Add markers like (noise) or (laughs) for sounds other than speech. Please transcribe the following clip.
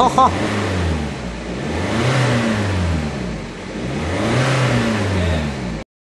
好 (laughs) 好